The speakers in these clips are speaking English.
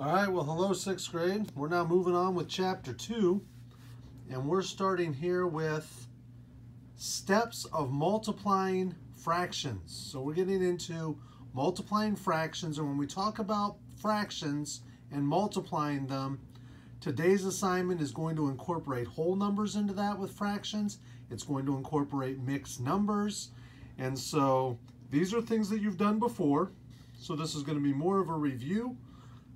All right, well, hello, sixth grade. We're now moving on with chapter two, and we're starting here with steps of multiplying fractions. So we're getting into multiplying fractions, and when we talk about fractions and multiplying them, today's assignment is going to incorporate whole numbers into that with fractions. It's going to incorporate mixed numbers, and so these are things that you've done before. So this is going to be more of a review.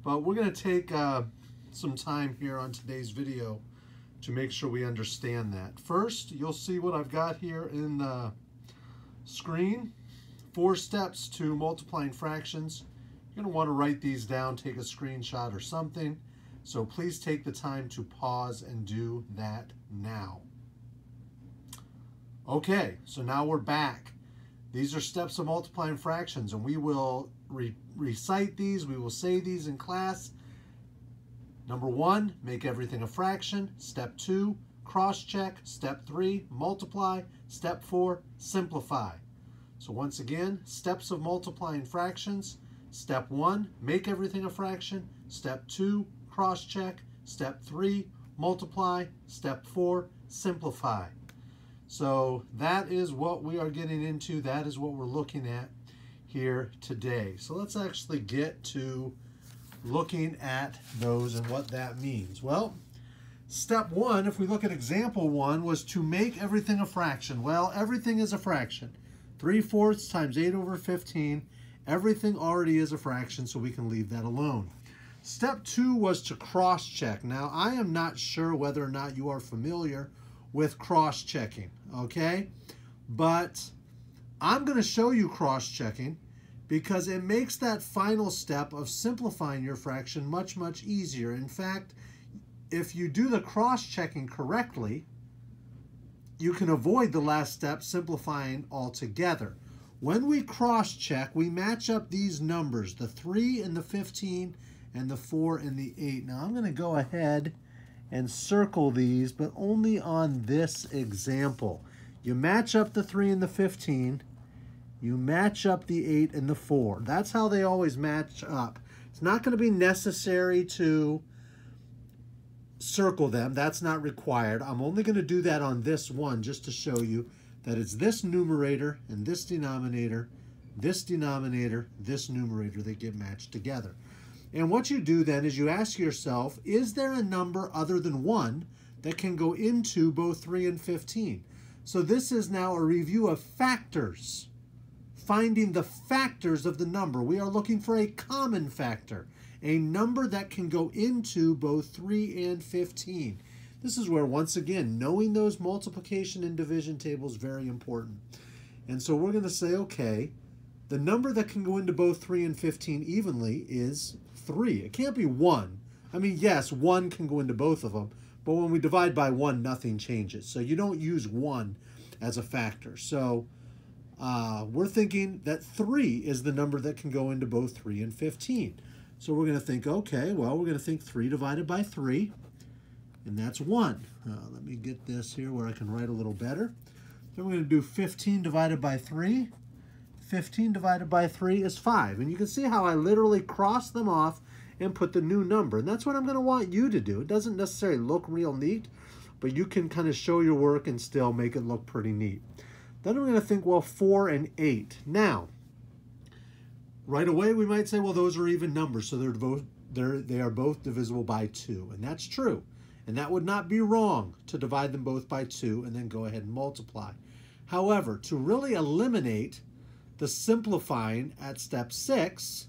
But we're going to take uh, some time here on today's video to make sure we understand that. First, you'll see what I've got here in the screen. Four steps to multiplying fractions. You're going to want to write these down, take a screenshot or something. So please take the time to pause and do that now. Okay, so now we're back. These are steps of multiplying fractions, and we will re recite these. We will say these in class. Number one, make everything a fraction. Step two, cross-check. Step three, multiply. Step four, simplify. So once again, steps of multiplying fractions. Step one, make everything a fraction. Step two, cross-check. Step three, multiply. Step four, simplify. So that is what we are getting into. That is what we're looking at here today. So let's actually get to looking at those and what that means. Well, step one, if we look at example one, was to make everything a fraction. Well, everything is a fraction. 3 fourths times 8 over 15, everything already is a fraction, so we can leave that alone. Step two was to cross-check. Now, I am not sure whether or not you are familiar with cross-checking, okay? But I'm going to show you cross-checking because it makes that final step of simplifying your fraction much, much easier. In fact, if you do the cross-checking correctly, you can avoid the last step, simplifying altogether. When we cross-check, we match up these numbers, the 3 and the 15 and the 4 and the 8. Now I'm going to go ahead and circle these, but only on this example. You match up the 3 and the 15, you match up the 8 and the 4. That's how they always match up. It's not going to be necessary to circle them. That's not required. I'm only going to do that on this one just to show you that it's this numerator and this denominator, this denominator, this numerator that get matched together. And what you do then is you ask yourself, is there a number other than 1 that can go into both 3 and 15? So this is now a review of factors finding the factors of the number. We are looking for a common factor, a number that can go into both 3 and 15. This is where, once again, knowing those multiplication and division tables very important. And so we're going to say, okay, the number that can go into both 3 and 15 evenly is 3. It can't be 1. I mean, yes, 1 can go into both of them, but when we divide by 1, nothing changes. So you don't use 1 as a factor. So uh, we're thinking that 3 is the number that can go into both 3 and 15. So we're going to think, okay, well, we're going to think 3 divided by 3, and that's 1. Uh, let me get this here where I can write a little better. Then we're going to do 15 divided by 3. 15 divided by 3 is 5. And you can see how I literally cross them off and put the new number. And that's what I'm going to want you to do. It doesn't necessarily look real neat, but you can kind of show your work and still make it look pretty neat. Then we're going to think, well, 4 and 8. Now, right away we might say, well, those are even numbers, so they're both they're, they are both divisible by 2. And that's true. And that would not be wrong to divide them both by 2 and then go ahead and multiply. However, to really eliminate the simplifying at step 6,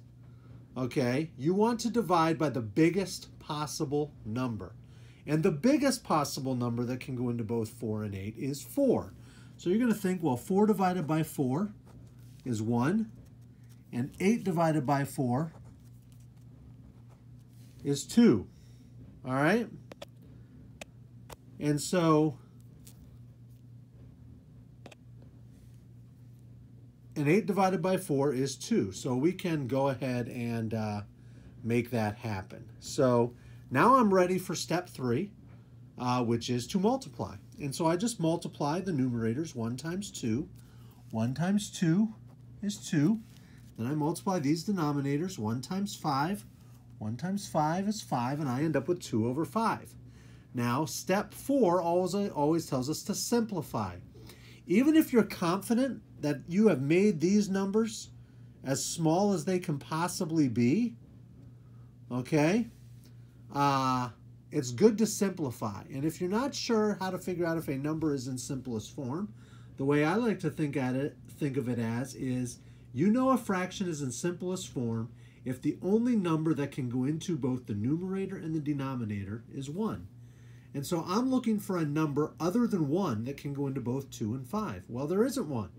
okay, you want to divide by the biggest possible number. And the biggest possible number that can go into both 4 and 8 is 4. So you're going to think, well, 4 divided by 4 is 1, and 8 divided by 4 is 2. All right? And so, and 8 divided by 4 is 2. So we can go ahead and uh, make that happen. So now I'm ready for step 3, uh, which is to multiply. And so I just multiply the numerators. 1 times 2. 1 times 2 is 2. Then I multiply these denominators. 1 times 5. 1 times 5 is 5, and I end up with 2 over 5. Now, step 4 always, always tells us to simplify. Even if you're confident that you have made these numbers as small as they can possibly be, okay, uh, it's good to simplify. And if you're not sure how to figure out if a number is in simplest form, the way I like to think at it, think of it as is you know a fraction is in simplest form if the only number that can go into both the numerator and the denominator is 1. And so I'm looking for a number other than 1 that can go into both 2 and 5. Well, there isn't one.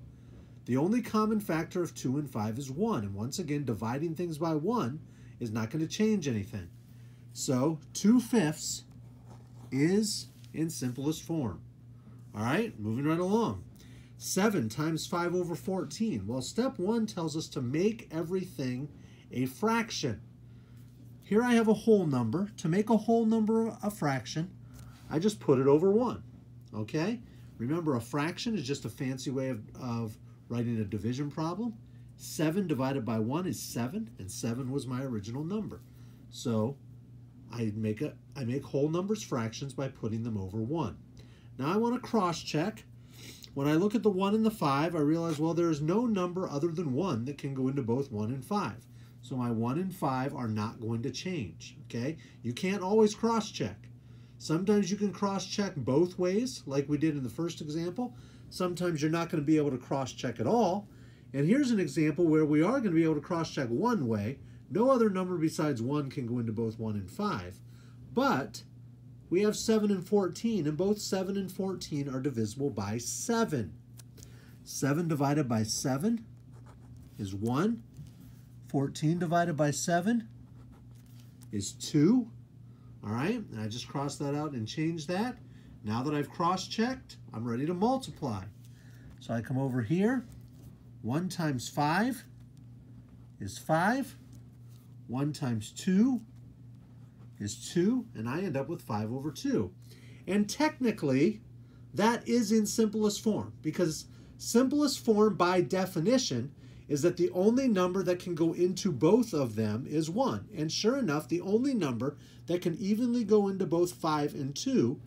The only common factor of 2 and 5 is 1. And once again, dividing things by 1 is not going to change anything. So 2 fifths is in simplest form. All right, moving right along. 7 times 5 over 14. Well, step 1 tells us to make everything a fraction. Here I have a whole number. To make a whole number a fraction, I just put it over 1. Okay? Remember, a fraction is just a fancy way of, of writing a division problem. 7 divided by 1 is 7, and 7 was my original number. So I make, a, I make whole numbers fractions by putting them over 1. Now I want to cross-check. When I look at the 1 and the 5, I realize, well, there is no number other than 1 that can go into both 1 and 5. So my 1 and 5 are not going to change, okay? You can't always cross-check. Sometimes you can cross-check both ways, like we did in the first example. Sometimes you're not going to be able to cross-check at all. And here's an example where we are going to be able to cross-check one way. No other number besides 1 can go into both 1 and 5. But we have 7 and 14, and both 7 and 14 are divisible by 7. 7 divided by 7 is 1. 14 divided by 7 is 2. All right, and I just crossed that out and changed that. Now that I've cross-checked, I'm ready to multiply. So I come over here. 1 times 5 is 5. 1 times 2 is 2, and I end up with 5 over 2. And technically, that is in simplest form, because simplest form by definition is that the only number that can go into both of them is 1. And sure enough, the only number that can evenly go into both 5 and 2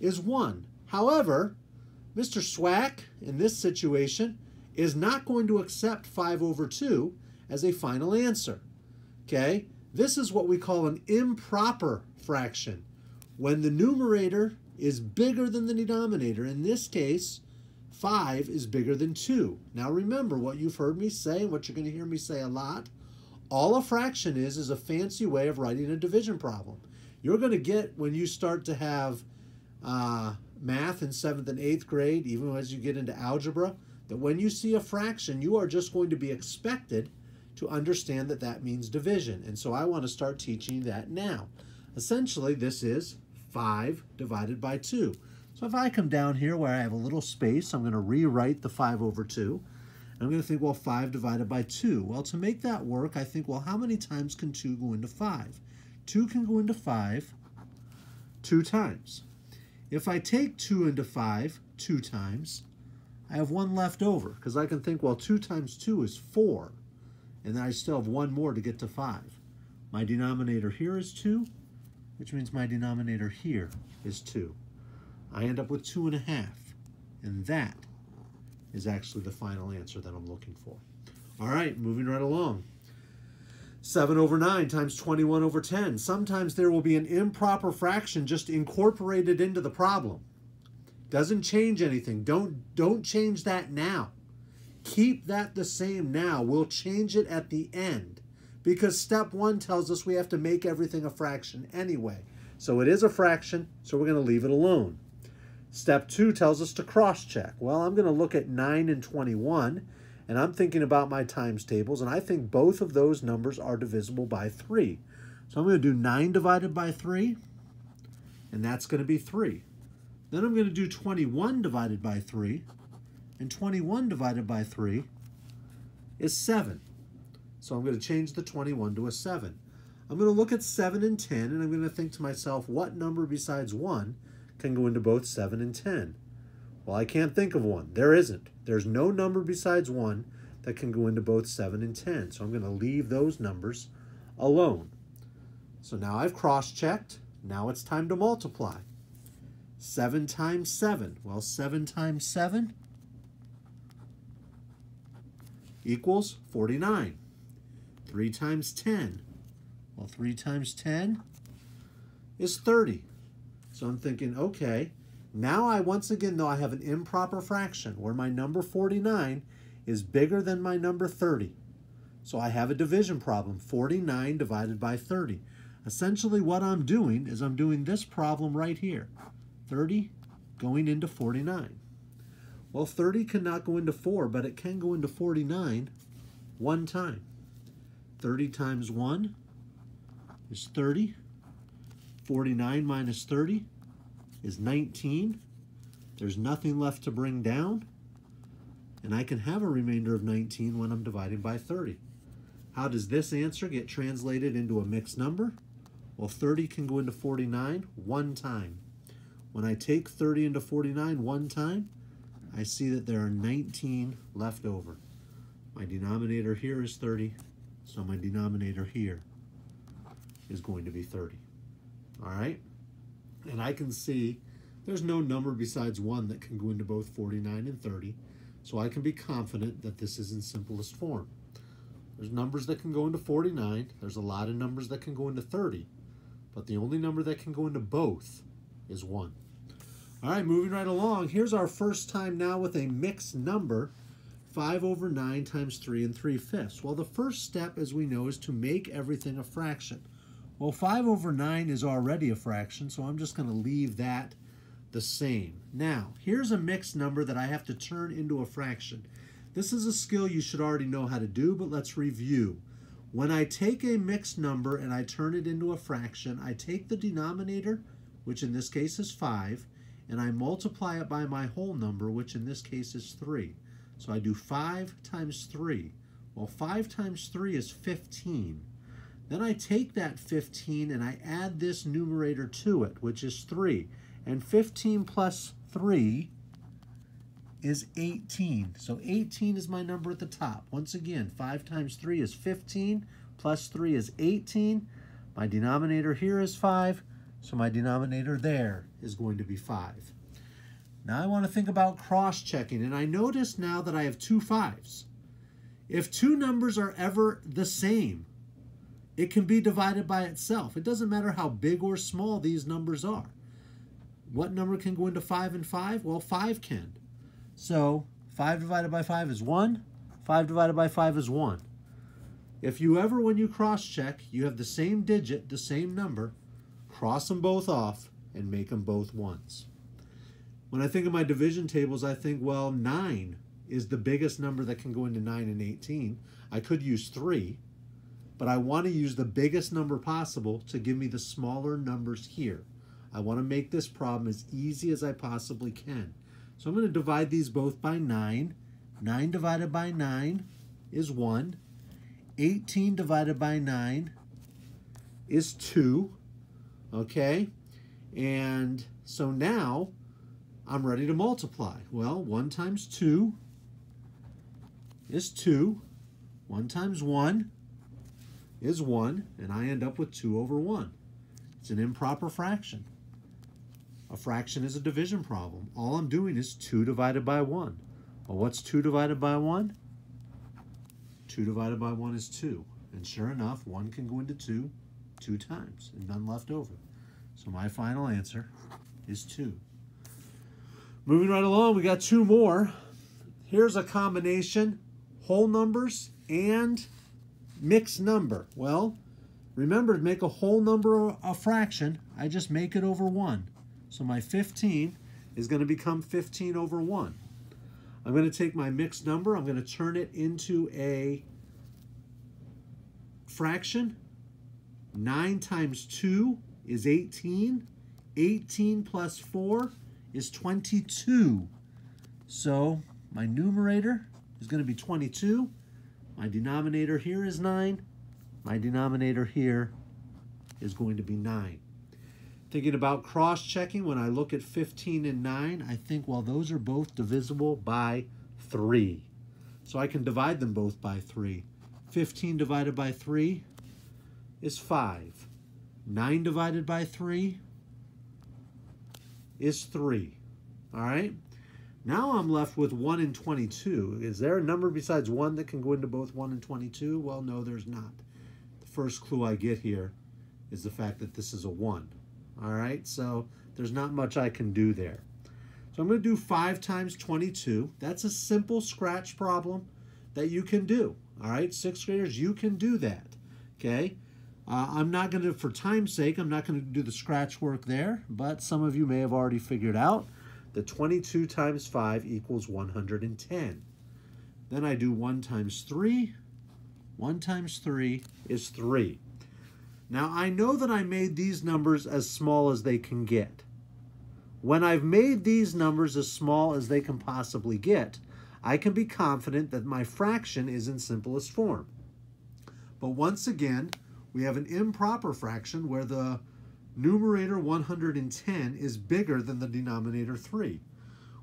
is 1. However, Mr. Swack, in this situation, is not going to accept 5 over 2 as a final answer. Okay? This is what we call an improper fraction. When the numerator is bigger than the denominator, in this case, 5 is bigger than 2. Now remember what you've heard me say and what you're going to hear me say a lot. All a fraction is is a fancy way of writing a division problem. You're going to get when you start to have uh, math in 7th and 8th grade, even as you get into algebra, that when you see a fraction, you are just going to be expected to understand that that means division. And so I want to start teaching that now. Essentially, this is 5 divided by 2. So if I come down here where I have a little space, I'm going to rewrite the 5 over 2. I'm going to think, well, 5 divided by 2. Well, to make that work, I think, well, how many times can 2 go into 5? 2 can go into 5 two times. If I take 2 into 5 two times, I have 1 left over, because I can think, well, 2 times 2 is 4 and then I still have one more to get to 5. My denominator here is 2, which means my denominator here is 2. I end up with 2.5, and, and that is actually the final answer that I'm looking for. All right, moving right along. 7 over 9 times 21 over 10. Sometimes there will be an improper fraction just incorporated into the problem. Doesn't change anything. Don't, don't change that now. Keep that the same now. We'll change it at the end because step one tells us we have to make everything a fraction anyway. So it is a fraction, so we're going to leave it alone. Step two tells us to cross-check. Well, I'm going to look at 9 and 21, and I'm thinking about my times tables, and I think both of those numbers are divisible by 3. So I'm going to do 9 divided by 3, and that's going to be 3. Then I'm going to do 21 divided by 3, and 21 divided by 3 is 7. So I'm going to change the 21 to a 7. I'm going to look at 7 and 10, and I'm going to think to myself, what number besides 1 can go into both 7 and 10? Well, I can't think of one. There isn't. There's no number besides 1 that can go into both 7 and 10. So I'm going to leave those numbers alone. So now I've cross-checked. Now it's time to multiply. 7 times 7. Well, 7 times 7 equals 49. 3 times 10. Well, 3 times 10 is 30. So I'm thinking, okay, now I once again, though, I have an improper fraction where my number 49 is bigger than my number 30. So I have a division problem, 49 divided by 30. Essentially what I'm doing is I'm doing this problem right here. 30 going into 49. Well, 30 cannot go into 4, but it can go into 49 one time. 30 times 1 is 30. 49 minus 30 is 19. There's nothing left to bring down. And I can have a remainder of 19 when I'm dividing by 30. How does this answer get translated into a mixed number? Well, 30 can go into 49 one time. When I take 30 into 49 one time, I see that there are 19 left over. My denominator here is 30, so my denominator here is going to be 30. All right? And I can see there's no number besides 1 that can go into both 49 and 30, so I can be confident that this is in simplest form. There's numbers that can go into 49. There's a lot of numbers that can go into 30. But the only number that can go into both is 1. All right, moving right along. Here's our first time now with a mixed number. 5 over 9 times 3 and 3 fifths. Well, the first step, as we know, is to make everything a fraction. Well, 5 over 9 is already a fraction, so I'm just going to leave that the same. Now, here's a mixed number that I have to turn into a fraction. This is a skill you should already know how to do, but let's review. When I take a mixed number and I turn it into a fraction, I take the denominator, which in this case is 5, and I multiply it by my whole number, which in this case is 3. So I do 5 times 3. Well, 5 times 3 is 15. Then I take that 15 and I add this numerator to it, which is 3. And 15 plus 3 is 18. So 18 is my number at the top. Once again, 5 times 3 is 15, plus 3 is 18. My denominator here is 5, so my denominator there is going to be 5. Now I want to think about cross-checking, and I notice now that I have two 5s. If two numbers are ever the same, it can be divided by itself. It doesn't matter how big or small these numbers are. What number can go into 5 and 5? Well, 5 can. So 5 divided by 5 is 1. 5 divided by 5 is 1. If you ever, when you cross-check, you have the same digit, the same number, cross them both off and make them both ones. When I think of my division tables, I think, well, 9 is the biggest number that can go into 9 and 18. I could use 3, but I want to use the biggest number possible to give me the smaller numbers here. I want to make this problem as easy as I possibly can. So I'm going to divide these both by 9. 9 divided by 9 is 1. 18 divided by 9 is 2. Okay? And so now I'm ready to multiply. Well, 1 times 2 is 2. 1 times 1 is 1. And I end up with 2 over 1. It's an improper fraction. A fraction is a division problem. All I'm doing is 2 divided by 1. Well, what's 2 divided by 1? 2 divided by 1 is 2. And sure enough, 1 can go into 2 two times and none left over. So my final answer is 2. Moving right along, we got two more. Here's a combination, whole numbers and mixed number. Well, remember to make a whole number a fraction, I just make it over 1. So my 15 is going to become 15 over 1. I'm going to take my mixed number, I'm going to turn it into a fraction. 9 times 2 is 18. 18 plus 4 is 22. So my numerator is going to be 22. My denominator here is 9. My denominator here is going to be 9. Thinking about cross-checking, when I look at 15 and 9, I think, well, those are both divisible by 3. So I can divide them both by 3. 15 divided by 3 is 5. 9 divided by 3 is 3. All right? Now I'm left with 1 and 22. Is there a number besides 1 that can go into both 1 and 22? Well, no, there's not. The first clue I get here is the fact that this is a 1. All right? So there's not much I can do there. So I'm going to do 5 times 22. That's a simple scratch problem that you can do. All right? Sixth graders, you can do that. Okay? Uh, I'm not going to, for time's sake, I'm not going to do the scratch work there, but some of you may have already figured out that 22 times 5 equals 110. Then I do 1 times 3. 1 times 3 is 3. Now I know that I made these numbers as small as they can get. When I've made these numbers as small as they can possibly get, I can be confident that my fraction is in simplest form. But once again, we have an improper fraction where the numerator 110 is bigger than the denominator 3,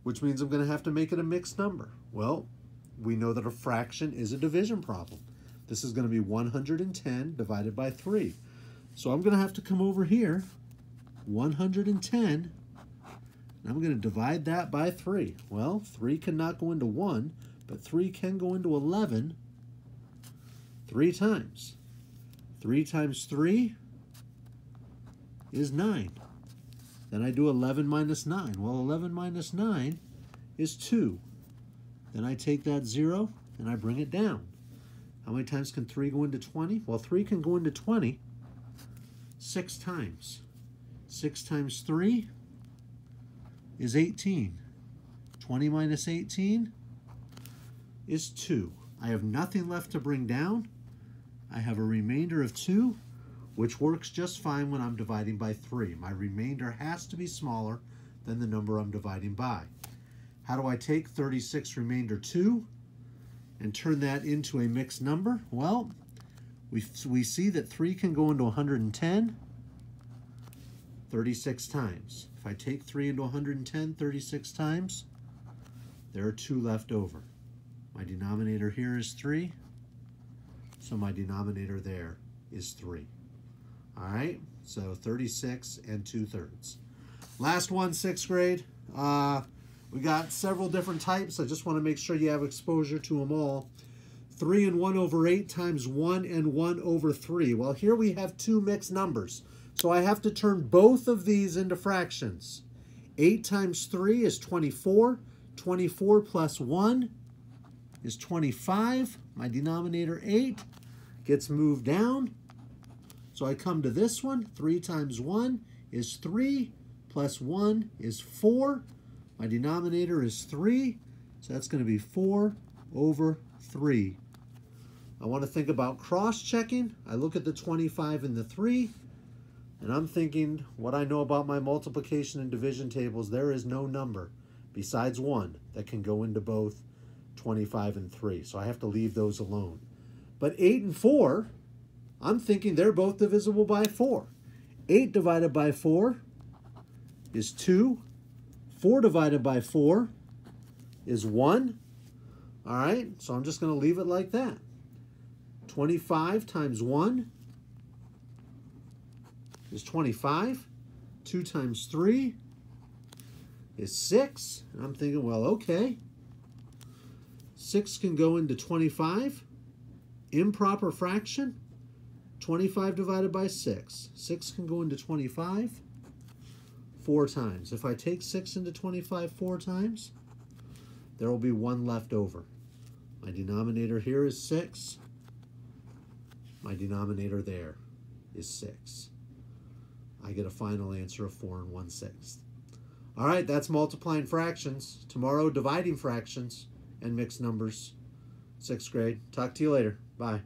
which means I'm going to have to make it a mixed number. Well, we know that a fraction is a division problem. This is going to be 110 divided by 3. So I'm going to have to come over here, 110, and I'm going to divide that by 3. Well, 3 cannot go into 1, but 3 can go into 11 three times. 3 times 3 is 9. Then I do 11 minus 9. Well, 11 minus 9 is 2. Then I take that 0 and I bring it down. How many times can 3 go into 20? Well, 3 can go into 20 six times. 6 times 3 is 18. 20 minus 18 is 2. I have nothing left to bring down. I have a remainder of 2, which works just fine when I'm dividing by 3. My remainder has to be smaller than the number I'm dividing by. How do I take 36 remainder 2 and turn that into a mixed number? Well, we, we see that 3 can go into 110 36 times. If I take 3 into 110 36 times, there are 2 left over. My denominator here is 3. So my denominator there is 3. All right, so 36 and 2 thirds. Last one, sixth grade. Uh, we got several different types. I just want to make sure you have exposure to them all. 3 and 1 over 8 times 1 and 1 over 3. Well, here we have two mixed numbers. So I have to turn both of these into fractions. 8 times 3 is 24. 24 plus 1 is 25. My denominator 8 gets moved down. So I come to this one. 3 times 1 is 3, plus 1 is 4. My denominator is 3, so that's going to be 4 over 3. I want to think about cross-checking. I look at the 25 and the 3, and I'm thinking what I know about my multiplication and division tables, there is no number besides 1 that can go into both 25 and 3. So I have to leave those alone. But 8 and 4, I'm thinking they're both divisible by 4. 8 divided by 4 is 2. 4 divided by 4 is 1. All right, so I'm just going to leave it like that. 25 times 1 is 25. 2 times 3 is 6. And I'm thinking, well, okay. 6 can go into 25. Improper fraction, 25 divided by 6. 6 can go into 25 four times. If I take 6 into 25 four times, there will be one left over. My denominator here is 6. My denominator there is 6. I get a final answer of 4 and 1 sixth. All right, that's multiplying fractions. Tomorrow, dividing fractions and mixed numbers. Sixth grade. Talk to you later. Bye.